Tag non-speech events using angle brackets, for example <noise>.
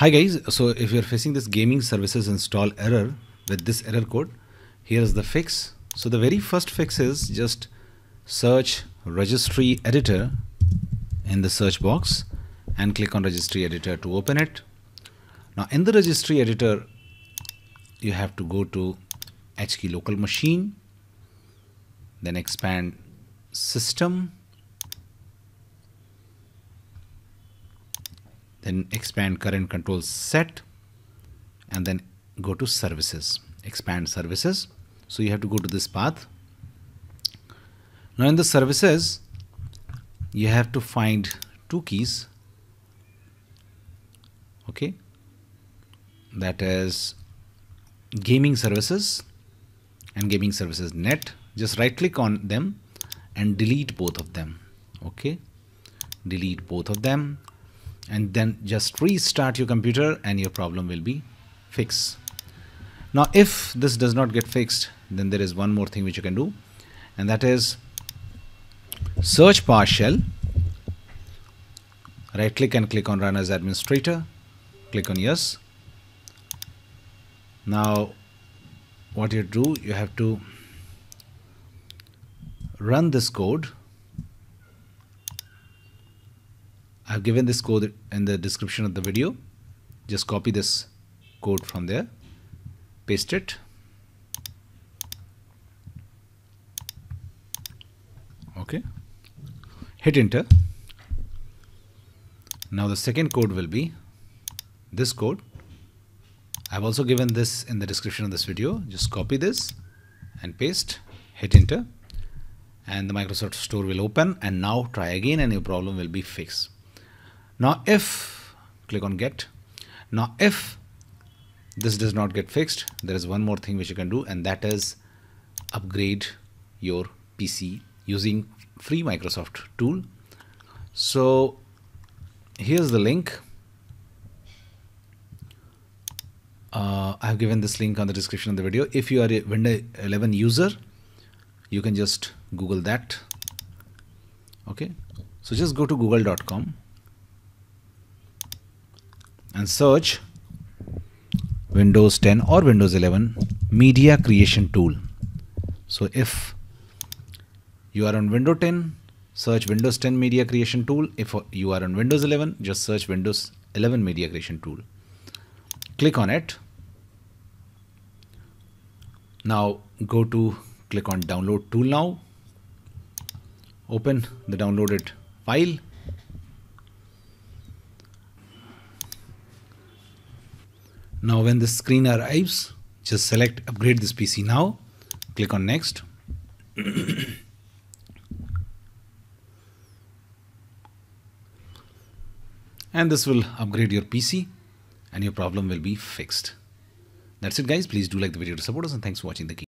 Hi guys, so if you're facing this gaming services install error with this error code, here is the fix. So the very first fix is just search registry editor in the search box and click on registry editor to open it. Now in the registry editor, you have to go to HKey local machine, then expand system, then expand current control set and then go to services. Expand services. So you have to go to this path. Now in the services you have to find two keys. Okay? That is gaming services and gaming services net. Just right click on them and delete both of them. Okay? Delete both of them and then just restart your computer and your problem will be fixed. Now if this does not get fixed then there is one more thing which you can do and that is search PowerShell right click and click on run as administrator click on yes now what you do you have to run this code I've given this code in the description of the video. Just copy this code from there, paste it. Okay, hit enter. Now the second code will be this code. I've also given this in the description of this video. Just copy this and paste, hit enter and the Microsoft Store will open and now try again and your problem will be fixed. Now if, click on get, now if this does not get fixed, there is one more thing which you can do and that is upgrade your PC using free Microsoft tool. So here's the link. Uh, I have given this link on the description of the video. If you are a Windows 11 user, you can just Google that. Okay, so just go to google.com and search Windows 10 or Windows 11 media creation tool. So if you are on Windows 10, search Windows 10 media creation tool. If you are on Windows 11, just search Windows 11 media creation tool. Click on it. Now go to click on download tool now. Open the downloaded file Now when the screen arrives, just select upgrade this PC now. Click on next. <clears throat> and this will upgrade your PC and your problem will be fixed. That's it guys. Please do like the video to support us and thanks for watching the key.